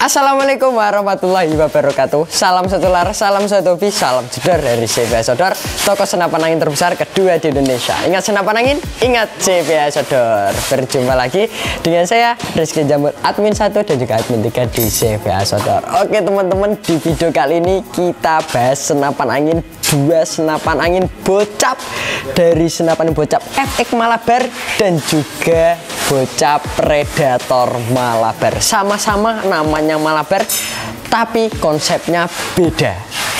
Assalamualaikum warahmatullahi wabarakatuh. Salam setular, salam satu hobi, salam jedor dari CBA Sodor Toko senapan angin terbesar kedua di Indonesia. Ingat senapan angin, ingat CBA Sodor Berjumpa lagi dengan saya Rizky Jambul admin 1 dan juga admin 3 di CBA Sodor Oke teman-teman di video kali ini kita bahas senapan angin dua senapan angin bocap. Dari senapan bocap FX Malabar dan juga bocap Predator Malabar. Sama-sama namanya Malabar tapi konsepnya beda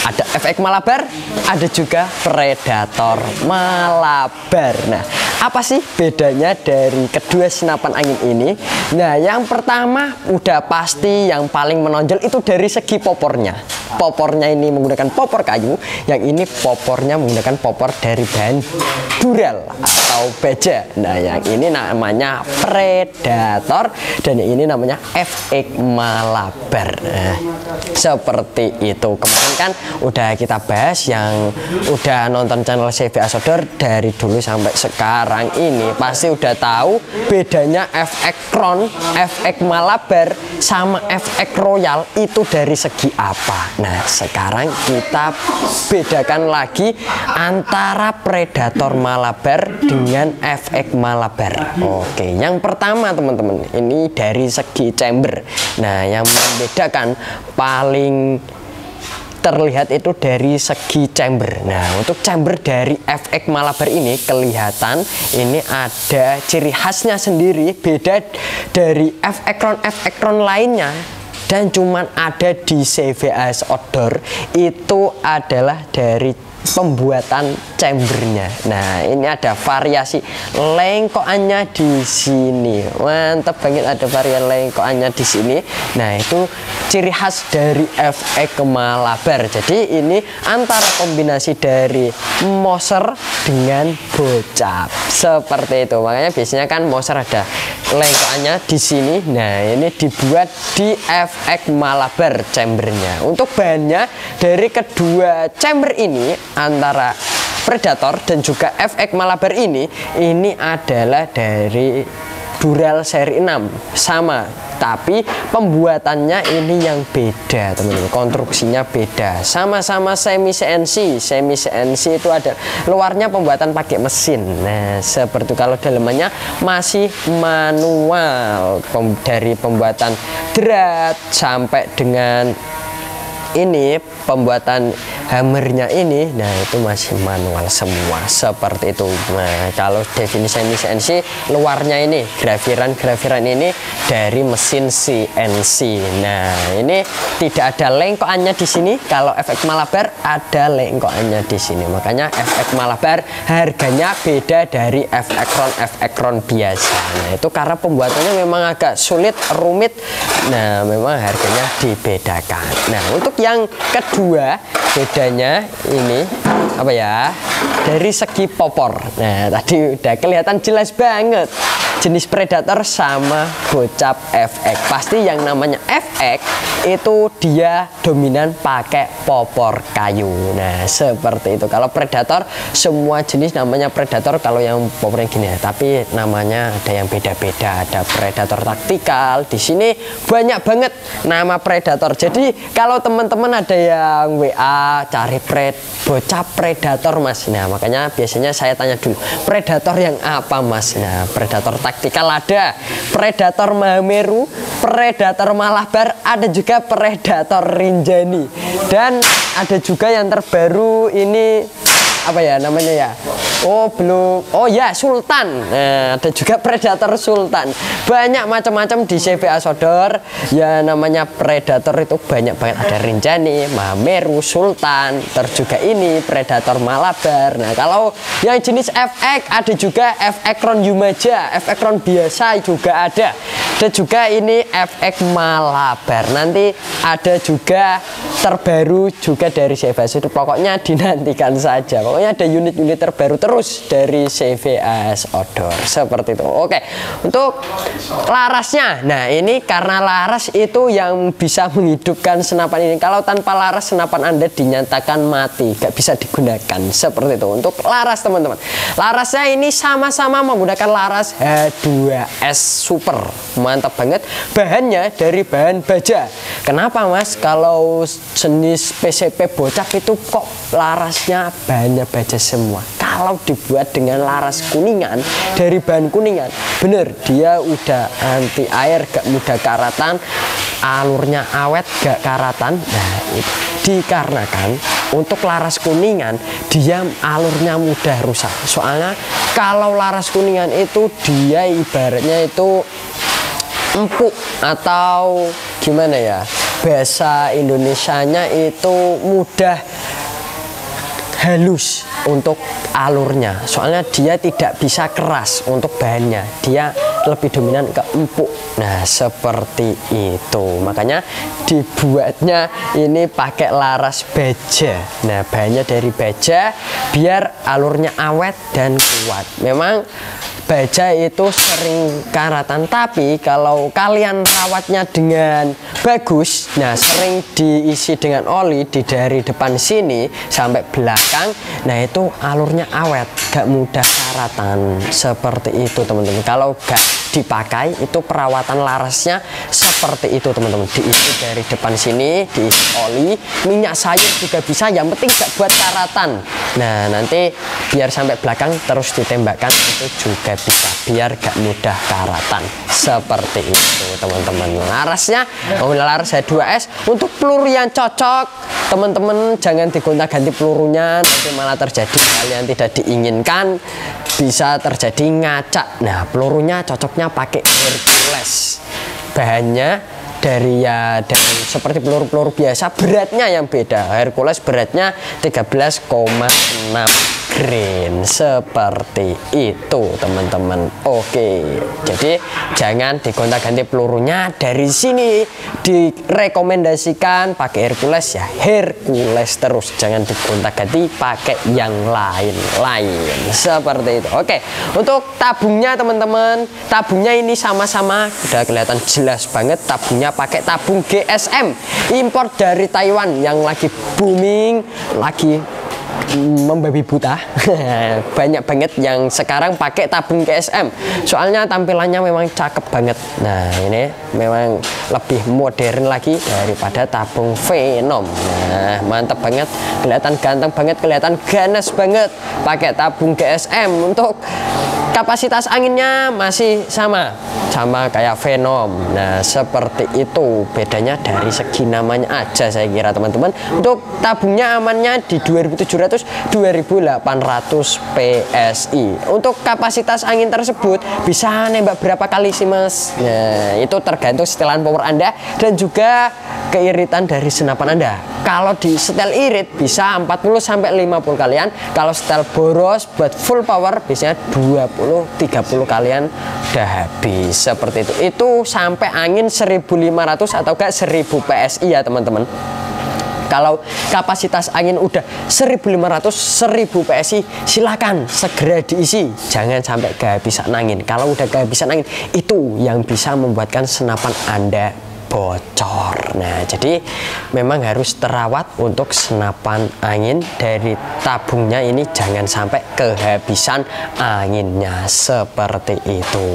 ada efek Malabar ada juga Predator Malabar. Nah apa sih bedanya dari kedua senapan angin ini? Nah yang pertama udah pasti yang paling menonjol itu dari segi popornya. Popornya ini menggunakan popor kayu yang ini popornya menggunakan popor dari bahan dural atau baja nah yang ini namanya predator dan yang ini namanya FX Malabar. Nah, seperti itu. Kemarin kan udah kita bahas yang udah nonton channel CVA Sodor dari dulu sampai sekarang ini pasti udah tahu bedanya FX Crown FX Malabar sama FX Royal itu dari segi apa Nah, sekarang kita bedakan lagi antara Predator Malabar dengan FX Malabar. Oke, yang pertama teman-teman, ini dari segi chamber. Nah, yang membedakan paling terlihat itu dari segi chamber. Nah, untuk chamber dari FX Malabar ini kelihatan ini ada ciri khasnya sendiri beda dari FX Crown FX Crown lainnya dan cuman ada di CVAS Outdoor itu adalah dari pembuatan chambernya. Nah, ini ada variasi lengkoannya di sini. Mantap banget ada varian lengkoannya di sini. Nah, itu ciri khas dari FX Malabar. Jadi ini antara kombinasi dari Moser dengan bocap. Seperti itu. Makanya biasanya kan Moser ada lengkoannya di sini. Nah, ini dibuat di FX Malabar chambernya. Untuk bahannya dari kedua chamber ini antara Predator dan juga FX Malabar ini ini adalah dari Dural seri 6 sama tapi pembuatannya ini yang beda teman-teman. Konstruksinya beda. Sama-sama semi CNC semi CNC itu ada luarnya pembuatan pakai mesin. Nah seperti kalau dalamannya masih manual. Dari pembuatan drat sampai dengan ini pembuatan hammernya ini nah itu masih manual semua. Seperti itu. Nah kalau definisi CNC luarnya ini grafiran-grafiran ini dari mesin CNC nah ini tidak ada lengkoannya di sini. Kalau efek Malabar ada lengkoannya di sini. Makanya efek Malabar harganya beda dari efek Ron efek Ron biasa. Nah itu karena pembuatannya memang agak sulit rumit. Nah memang harganya dibedakan. Nah untuk yang kedua bedanya ini apa ya dari segi popor. Nah tadi udah kelihatan jelas banget. Jenis predator sama bocap FX pasti yang namanya FX itu dia dominan pakai popor kayu. Nah seperti itu. Kalau predator semua jenis namanya predator. Kalau yang popornya gini ya. Tapi namanya ada yang beda-beda. Ada predator taktikal. Di sini banyak banget nama predator. Jadi kalau teman-teman ada yang WA cari pred bocap predator mas. Nah makanya biasanya saya tanya dulu predator yang apa mas? Nah predator taktikal ada. Predator Mahameru predator Malabar ada juga predator Rinjani. Dan ada juga yang terbaru ini apa ya namanya ya? Oh belum. Oh ya Sultan. Nah, ada juga Predator Sultan. Banyak macam-macam di CVA Sodor. Ya namanya Predator itu banyak banget. Ada Rinjani Mameru Sultan. Terus juga ini Predator Malabar. Nah kalau yang jenis FX ada juga FX Ron Yumaja FX Ron biasa juga ada. Dan juga ini FX Malabar. Nanti ada juga terbaru juga dari CVA Sodor. Pokoknya dinantikan saja ada unit-unit terbaru terus dari CVAS Odor seperti itu. Oke untuk larasnya. Nah ini karena laras itu yang bisa menghidupkan senapan ini. Kalau tanpa laras senapan anda dinyatakan mati. Gak bisa digunakan. Seperti itu. Untuk laras teman-teman. Larasnya ini sama-sama menggunakan laras H2S Super. Mantap banget. Bahannya dari bahan baja. Kenapa mas? Kalau jenis PCP bocah itu kok larasnya bahannya baja semua. Kalau dibuat dengan laras kuningan dari bahan kuningan bener dia udah anti air gak mudah karatan alurnya awet gak karatan. Nah itu dikarenakan untuk laras kuningan dia alurnya mudah rusak. Soalnya kalau laras kuningan itu dia ibaratnya itu empuk atau gimana ya? Bahasa Indonesianya itu mudah halus untuk alurnya. Soalnya dia tidak bisa keras untuk bahannya. Dia lebih dominan ke empuk. Nah seperti itu. Makanya dibuatnya ini pakai laras baja. Nah bahannya dari baja biar alurnya awet dan kuat. Memang baja itu sering karatan tapi kalau kalian rawatnya dengan bagus nah sering diisi dengan oli di dari depan sini sampai belakang nah itu alurnya awet gak mudah karatan. Seperti itu teman-teman. Kalau gak dipakai itu perawatan larasnya seperti itu teman-teman. Diisi dari depan sini diisi oli minyak sayur juga bisa yang penting gak buat karatan. Nah nanti biar sampai belakang terus ditembakkan itu juga bisa biar gak mudah karatan. Seperti itu teman-teman. Larasnya oh laras H2S untuk peluru yang cocok. Teman-teman jangan digonta-ganti pelurunya nanti malah terjadi hal yang tidak diinginkan. Bisa terjadi ngacak. Nah pelurunya cocoknya pakai Hercules. Bahannya dari ya dari seperti peluru-peluru biasa beratnya yang beda. Hercules beratnya 13,6 green. Seperti itu teman-teman. Oke jadi jangan digonta-ganti pelurunya. Dari sini direkomendasikan pakai Hercules ya. Hercules terus. Jangan digonta-ganti pakai yang lain-lain seperti itu. Oke untuk tabungnya teman-teman. Tabungnya ini sama-sama udah kelihatan jelas banget. Tabungnya pakai tabung GSM impor dari Taiwan yang lagi booming lagi membabi buta. Banyak banget yang sekarang pakai tabung GSM soalnya tampilannya memang cakep banget. Nah ini memang lebih modern lagi daripada tabung Venom. Nah mantap banget. Kelihatan ganteng banget kelihatan ganas banget pakai tabung GSM untuk kapasitas anginnya masih sama sama kayak Venom. Nah seperti itu. Bedanya dari segi namanya aja saya kira teman-teman. Untuk tabungnya amannya di 2700 2800 PSI untuk kapasitas angin tersebut bisa nembak berapa kali sih mas? Nah itu tergantung setelan power anda dan juga keiritan dari senapan anda. Kalau di setel irit bisa 40 sampai 50 kalian. Kalau setel boros buat full power biasanya 20 30 kalian udah habis seperti itu. Itu sampai angin 1500 atau enggak 1000 PSI ya teman-teman. Kalau kapasitas angin udah 1500 1000 PSI silakan segera diisi. Jangan sampai kehabisan angin. Kalau udah kehabisan angin itu yang bisa membuatkan senapan anda bocor. Nah, jadi memang harus terawat untuk senapan angin dari tabungnya ini jangan sampai kehabisan anginnya seperti itu.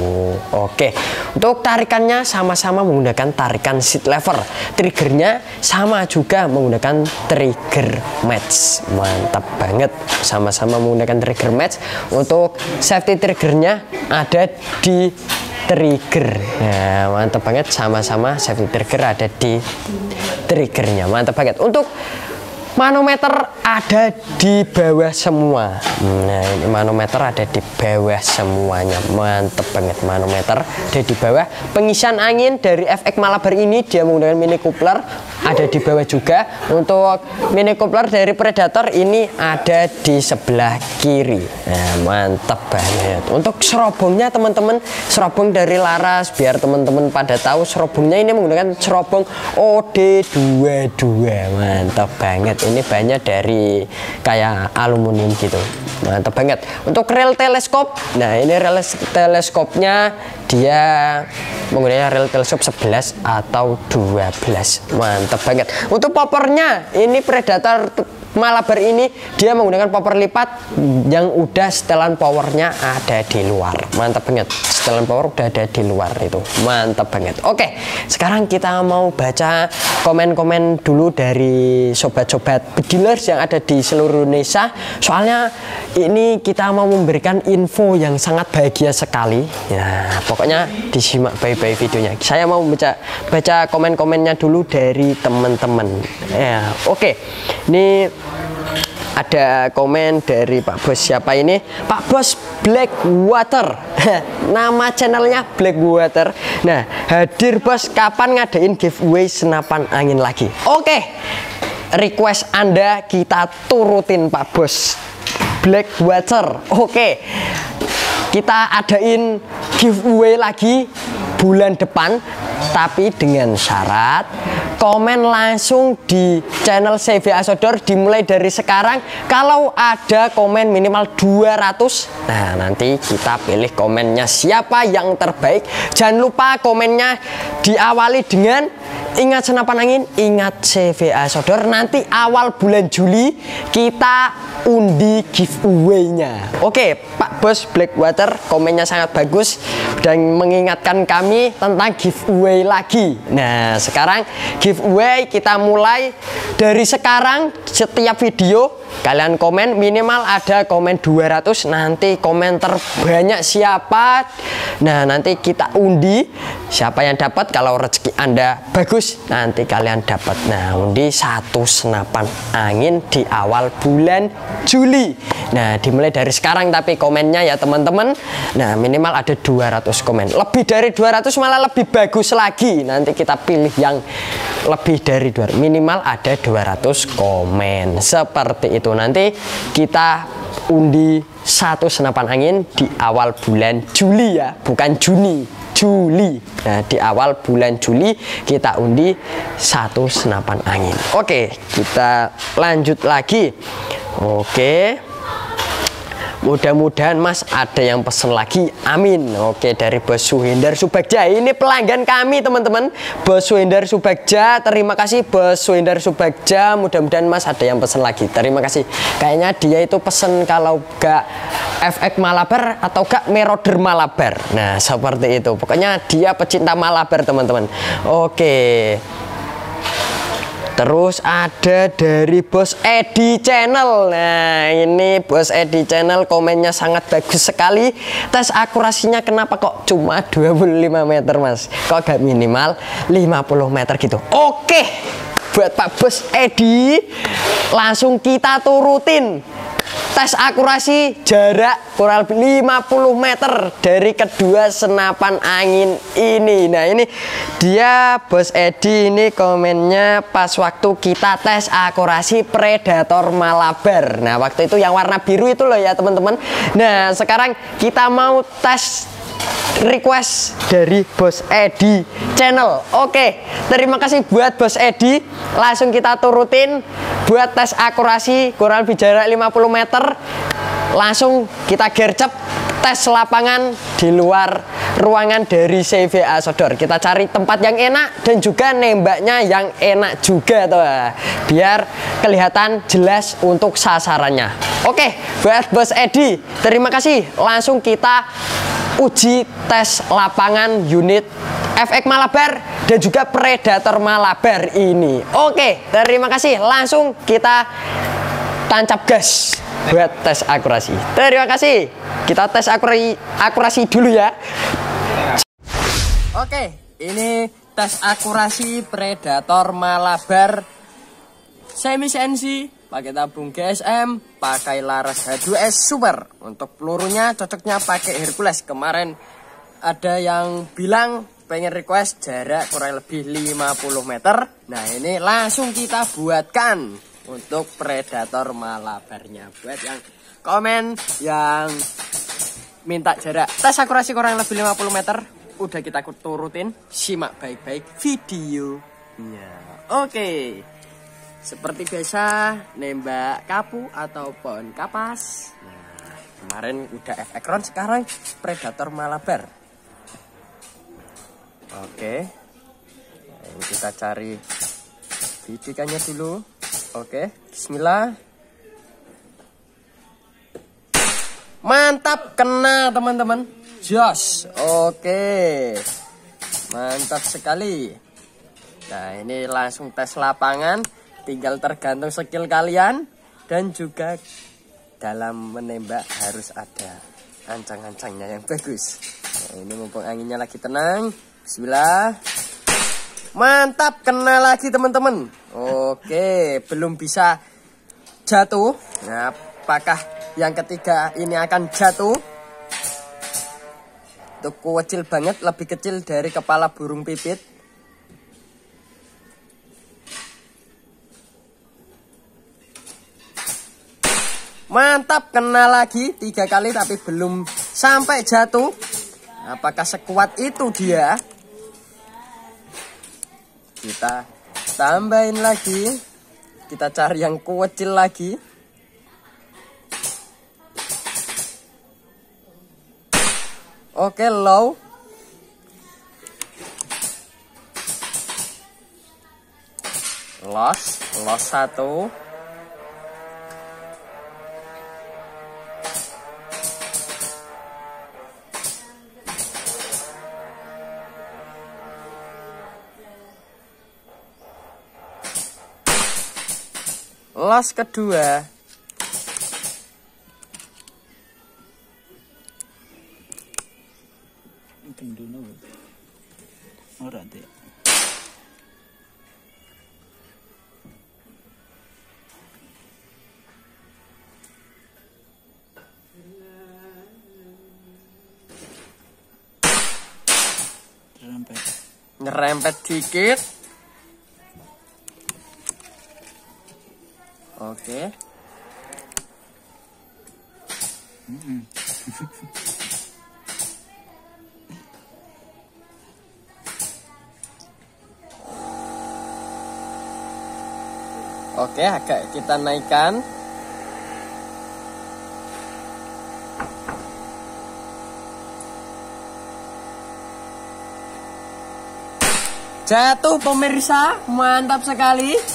Oke. Untuk tarikannya sama-sama menggunakan tarikan seat lever. Triggernya sama juga menggunakan trigger match. Mantap banget. Sama-sama menggunakan trigger match. Untuk safety triggernya ada di trigger. Nah mantap banget. Sama-sama safety trigger ada di triggernya. Mantap banget. Untuk manometer ada di bawah semua. Nah ini manometer ada di bawah semuanya. Mantep banget. Manometer ada di bawah. Pengisian angin dari FX Malabar ini dia menggunakan mini coupler ada di bawah juga. Untuk mini coupler dari Predator ini ada di sebelah kiri. Nah mantap banget. Untuk serobongnya teman-teman serobong dari Laras biar teman-teman pada tahu serobongnya ini menggunakan serobong OD22 mantap banget. Ini banyak dari kayak aluminium gitu. Mantap banget. Untuk rel teleskop nah ini rel teleskopnya dia menggunakan rel teleskop 11 atau 12 mantap banget. Untuk popornya ini predator Malabar ini dia menggunakan power lipat yang udah setelan powernya ada di luar. Mantap banget. Setelan power udah ada di luar itu. Mantap banget. Oke sekarang kita mau baca komen-komen dulu dari sobat-sobat dealers yang ada di seluruh Indonesia. Soalnya ini kita mau memberikan info yang sangat bahagia sekali. Ya pokoknya disimak baik-baik videonya. Saya mau baca baca komen-komennya dulu dari teman-teman. Ya oke. Ini ada komen dari Pak Bos. Siapa ini? Pak Bos Blackwater. Nama channelnya Blackwater. Nah hadir bos. Kapan ngadain giveaway senapan angin lagi? Oke. Request anda kita turutin Pak Bos Blackwater oke. Kita adain giveaway lagi bulan depan tapi dengan syarat komen langsung di channel CV Asodor dimulai dari sekarang. Kalau ada komen minimal 200 nah nanti kita pilih komennya siapa yang terbaik. Jangan lupa komennya diawali dengan ingat senapan angin ingat CVA Sodor nanti awal bulan Juli kita undi giveaway-nya. Oke Pak Bos Blackwater komennya sangat bagus dan mengingatkan kami tentang giveaway lagi. Nah sekarang giveaway kita mulai dari sekarang setiap video kalian komen minimal ada komen 200 nanti komen terbanyak siapa. Nah nanti kita undi siapa yang dapat. Kalau rezeki anda bagus nanti kalian dapat nah undi satu senapan angin di awal bulan Juli. Nah dimulai dari sekarang tapi komennya ya teman-teman. Nah minimal ada 200 komen. Lebih dari 200 malah lebih bagus lagi. Nanti kita pilih yang lebih dari 200 minimal ada 200 komen. Seperti itu. Nanti kita undi satu senapan angin di awal bulan Juli ya bukan Juni Juli. Nah di awal bulan Juli kita undi satu senapan angin. Oke kita lanjut lagi. Oke Mudah-mudahan Mas ada yang pesen lagi. Amin. Oke, dari Bos Suhindar Subagja. Ini pelanggan kami, teman-teman. Bos Suhindar Subagja. Terima kasih Bos Suhindar Subagja. Mudah-mudahan Mas ada yang pesen lagi. Terima kasih. Kayaknya dia itu pesen kalau gak FX Malabar atau gak Meroder Malabar. Nah, seperti itu. Pokoknya dia pecinta Malabar, teman-teman. Oke. Terus ada dari Bos Edi Channel. Nah, ini Bos Edi Channel komennya sangat bagus sekali. Tes akurasinya kenapa kok cuma 25 meter, Mas? Kok gak minimal 50 meter gitu. Oke. Buat Pak Bos Edi, langsung kita turutin tes akurasi jarak kurang lebih 50 meter dari kedua senapan angin ini. Nah ini dia bos Edi. Ini komennya pas waktu kita tes akurasi predator malabar. Nah waktu itu yang warna biru itu loh ya teman-teman. Nah sekarang kita mau tes request dari Bos Edi channel. Oke, terima kasih buat Bos Edi. Langsung kita turutin buat tes akurasi kurang lebih jarak 50 meter. Langsung kita gercep tes lapangan di luar ruangan dari CVA Sodor. Kita cari tempat yang enak dan juga nembaknya yang enak juga tuh. Biar kelihatan jelas untuk sasarannya. Oke, buat Bos Edi, terima kasih. Langsung kita uji tes lapangan unit FX Malabar dan juga Predator Malabar ini. Oke, terima kasih. Langsung kita tancap gas buat tes akurasi. Terima kasih. Kita tes akurasi, akurasi dulu ya. Oke, ini tes akurasi Predator Malabar semi sensi pakai tabung GSM, pakai laras H2S Super. Untuk pelurunya cocoknya pakai Hercules. Kemarin ada yang bilang pengen request jarak kurang lebih 50 meter. Nah, ini langsung kita buatkan untuk predator malabarnya. Buat yang komen yang minta jarak tes akurasi kurang lebih 50 meter, udah kita turutin. Simak baik-baik videonya. Oke. Seperti biasa, nembak kapu ataupun kapas. Nah, kemarin udah F ekron, sekarang predator malabar. Oke. Nah, kita cari bidikannya dulu. Oke, bismillah. Mantap, kena teman-teman. Jos. Oke. Mantap sekali. Nah, ini langsung tes lapangan tinggal tergantung skill kalian dan juga dalam menembak harus ada ancang-ancangnya yang bagus. Nah, ini mumpung anginnya lagi tenang. Bismillah. Mantap kena lagi teman-teman. Oke belum bisa jatuh. Nah apakah yang ketiga ini akan jatuh? Itu kecil banget lebih kecil dari kepala burung pipit Mantap, kena lagi tiga kali tapi belum sampai jatuh. Apakah sekuat itu dia? Kita tambahin lagi. Kita cari yang kecil lagi. Oke, low. Loss, loss satu. Los kedua Ora. Nyerempet. Nyerempet dikit. Oke. Oke, agak kita naikkan. Jatuh pemirsa, mantap sekali.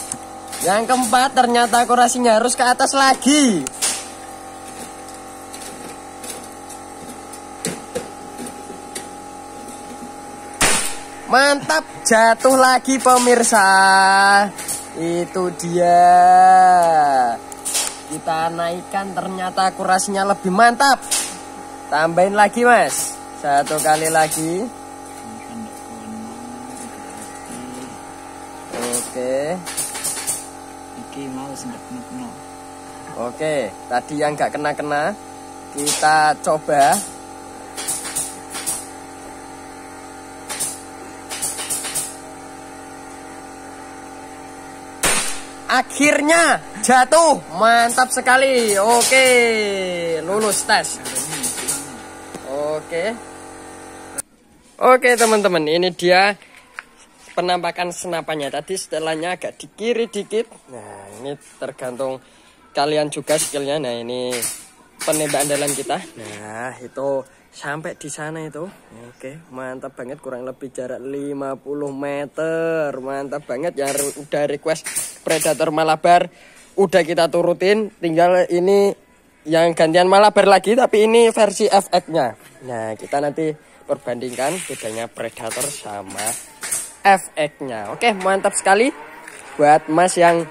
Yang keempat ternyata akurasinya harus ke atas lagi. Mantap, jatuh lagi pemirsa. Itu dia. Kita naikkan ternyata akurasinya lebih mantap. Tambahin lagi, Mas. Satu kali lagi. Oke. Iki mau kena-kena. Oke, tadi yang nggak kena-kena kita coba Akhirnya jatuh, mantap sekali. Oke, lulus tes. Oke. Oke teman-teman, ini dia penampakan senapannya. Tadi setelahnya agak di kiri dikit. Nah ini tergantung kalian juga skillnya. Nah ini penembakan dalam kita. Nah itu sampai di sana itu. Oke mantap banget. Kurang lebih jarak 50 meter. Mantap banget. Yang udah request predator malabar. Udah kita turutin. Tinggal ini yang gantian malabar lagi tapi ini versi FX nya nah kita nanti perbandingkan bedanya predator sama FX-nya. Oke, mantap sekali buat Mas yang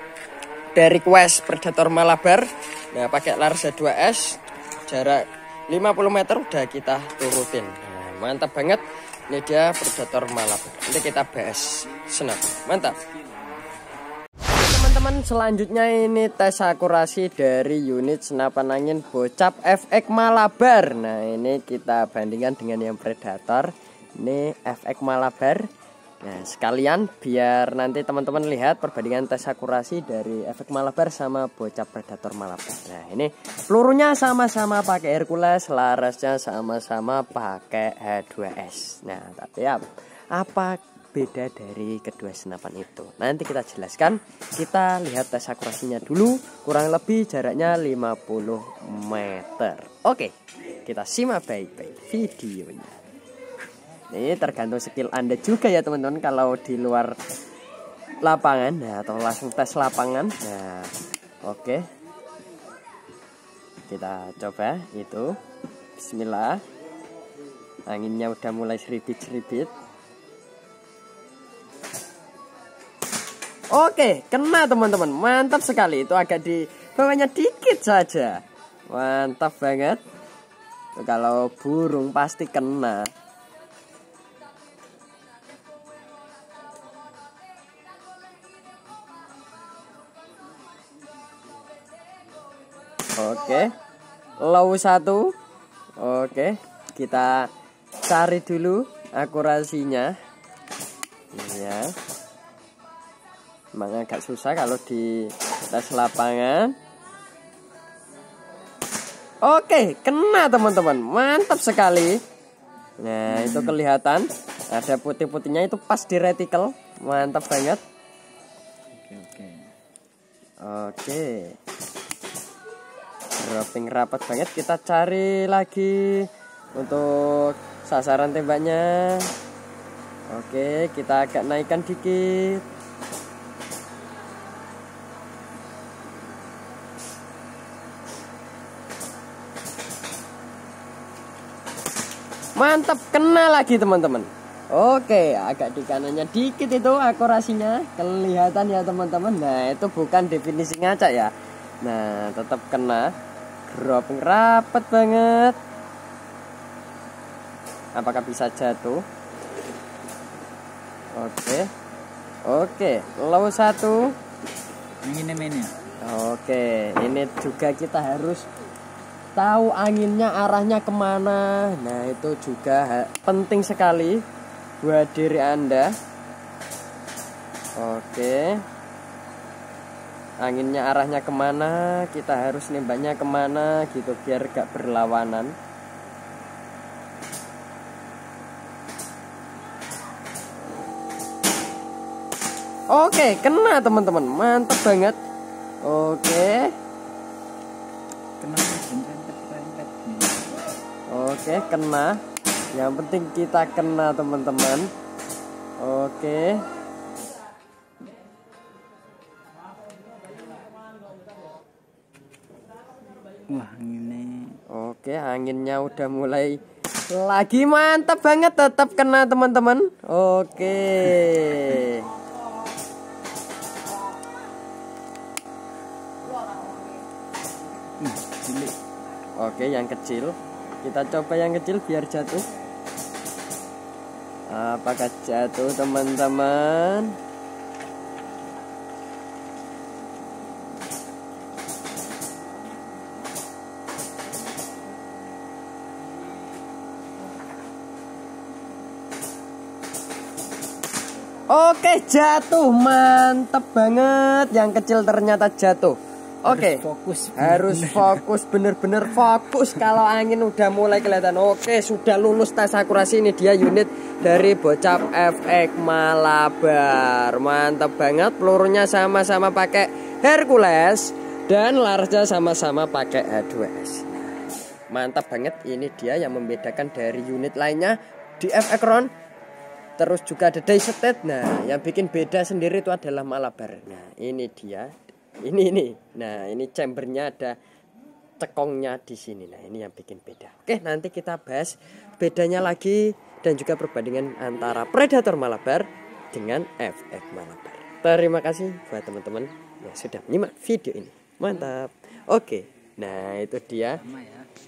dari Quest Predator Malabar. Nah, pakai Larsa 2S jarak 50 meter udah kita turutin. Nah, mantap banget. Ini dia Predator Malabar. Nanti kita bahas senap. Mantap. Teman-teman, selanjutnya ini tes akurasi dari unit senapan angin bocap FX Malabar. Nah, ini kita bandingkan dengan yang Predator. ini FX Malabar Nah, sekalian biar nanti teman-teman lihat perbandingan tes akurasi dari efek Malabar sama bocah predator Malabar. Nah, ini pelurunya sama-sama pakai Hercules, larasnya sama-sama pakai H2S. Nah, tapi apa, apa beda dari kedua senapan itu? Nanti kita jelaskan. Kita lihat tes akurasinya dulu, kurang lebih jaraknya 50 meter. Oke, kita simak baik-baik videonya. Ini tergantung skill Anda juga ya teman-teman kalau di luar lapangan nah, atau langsung tes lapangan. Nah, oke. Okay. Kita coba itu. Bismillah. Anginnya udah mulai seribit-seribit. Oke, kena teman-teman. Mantap sekali. Itu agak di bawahnya dikit saja. Mantap banget. Kalau burung pasti kena. Oke. Low satu. Oke. Kita cari dulu akurasinya. Ya. Memang agak susah kalau di tes lapangan. Oke, kena teman-teman. Mantap sekali. Nah, itu kelihatan ada putih-putihnya itu pas di retikel. Mantap banget. Oke, oke. Oke dropping rapat banget. Kita cari lagi untuk sasaran tembaknya. Oke kita agak naikkan dikit. Mantap kena lagi teman-teman. Oke, agak di kanannya dikit itu akurasinya. Kelihatan ya teman-teman. Nah, itu bukan definisi ngaca ya. Nah, tetap kena dropping rapat banget. Apakah bisa jatuh? Oke. Oke low satu. Ini ini oke ini juga kita harus tahu anginnya arahnya ke mana. Nah itu juga penting sekali buat diri anda. Oke anginnya arahnya ke mana kita harus nembaknya ke mana gitu biar gak berlawanan Oke, kena teman-teman. Mantap banget. Oke. Kena Oke, kena. Yang penting kita kena, teman-teman. Oke. Wah, ini. Oke, anginnya udah mulai lagi mantap banget tetap kena teman-teman. Oke. Oke, yang kecil. Kita coba yang kecil biar jatuh. Apakah jatuh teman-teman? Oke jatuh. Mantep banget. Yang kecil ternyata jatuh. Oke. Harus fokus harus fokus bener-bener fokus. Kalau angin udah mulai kelihatan. Oke sudah lulus tes akurasi ini dia unit dari bocap FX Malabar. Mantap banget. Pelurunya sama-sama pakai Hercules dan larasnya sama-sama pakai H2S mantap banget. Ini dia yang membedakan dari unit lainnya di FX Ron Terus juga ada Daisetet. Nah, yang bikin beda sendiri itu adalah Malabar. Nah, ini dia. Ini ini. Nah, ini chambernya ada cekongnya di sini. Nah, ini yang bikin beda. Oke, nanti kita bahas bedanya lagi dan juga perbandingan antara Predator Malabar dengan FF Malabar. Terima kasih buat teman-teman yang sudah menyimak video ini. Mantap. Oke. Nah itu dia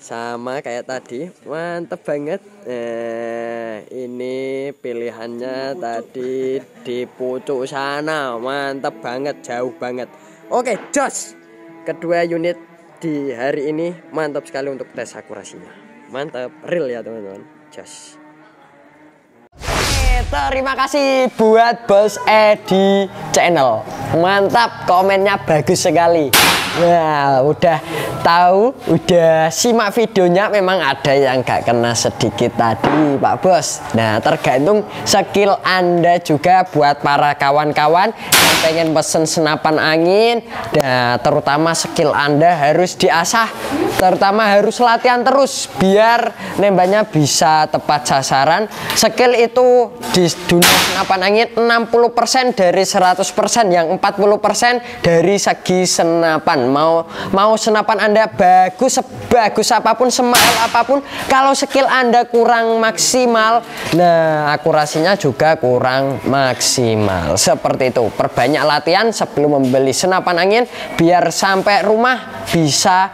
sama kayak tadi. Mantep banget. Eh, ini pilihannya tadi di pucuk sana. Mantep banget jauh banget. Oke jos. Kedua unit di hari ini mantap sekali untuk tes akurasinya. Mantap real ya teman-teman. Jos. Terima kasih buat Bos Edi channel. Mantap, komennya bagus sekali. Nah, udah tahu, udah simak videonya memang ada yang gak kena sedikit tadi, Pak Bos. Nah, tergantung skill Anda juga buat para kawan-kawan yang pengen pesen senapan angin. Nah, terutama skill Anda harus diasah, terutama harus latihan terus biar nembaknya bisa tepat sasaran. Skill itu di dunia senapan angin 60% dari 100% yang 40% dari segi senapan mau mau senapan anda bagus sebagus apa pun semahal apa pun kalau skill anda kurang maksimal. Nah akurasinya juga kurang maksimal. Seperti itu. Perbanyak latihan sebelum membeli senapan angin biar sampai rumah bisa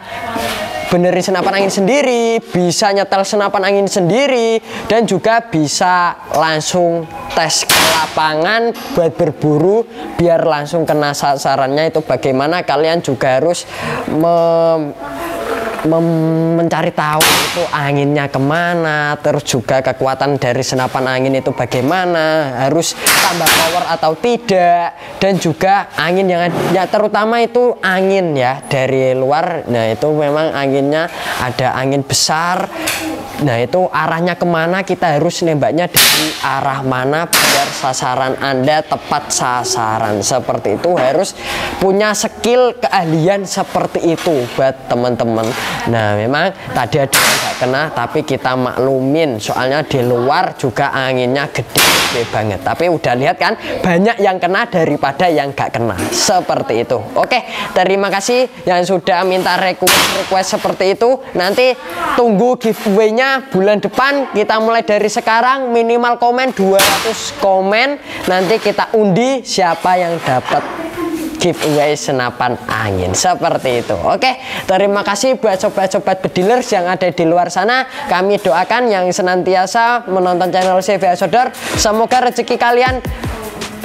benerin senapan angin sendiri, bisa nyetel senapan angin sendiri, dan juga bisa langsung tes ke lapangan buat berburu biar langsung kena sasarannya itu bagaimana. Kalian juga harus mem mencari tahu itu anginnya ke mana terus juga kekuatan dari senapan angin itu bagaimana harus tambah power atau tidak dan juga angin yang ya terutama itu angin ya dari luar. Nah itu memang anginnya ada angin besar Nah itu arahnya ke mana kita harus nembaknya dari arah mana biar sasaran anda tepat sasaran seperti itu harus punya skill keahlian seperti itu buat teman-teman. Nah memang tadi ada yang nggak kena tapi kita maklumin soalnya di luar juga anginnya gede-gede banget. Tapi udah lihat kan banyak yang kena daripada yang nggak kena seperti itu. Oke terima kasih yang sudah minta request request seperti itu. Nanti tunggu giveaway-nya bulan depan kita mulai dari sekarang minimal komen 200 komen. Nanti kita undi siapa yang dapat giveaway senapan angin. Seperti itu. Oke terima kasih buat sobat-sobat bedilers yang ada di luar sana. Kami doakan yang senantiasa menonton channel CVA Sodor. Semoga rezeki kalian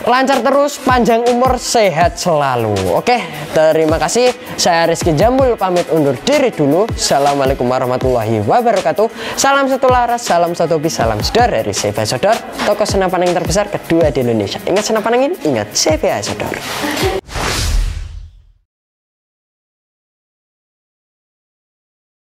lancar terus, panjang umur, sehat selalu. Oke, terima kasih. Saya Rizky Jambul pamit undur diri dulu. Assalamualaikum warahmatullahi wabarakatuh. Salam satu laras, salam satu bis, salam sodor dari CV Sodor, toko senapan angin terbesar kedua di Indonesia. Ingat senapan angin, ingat CV Sodor.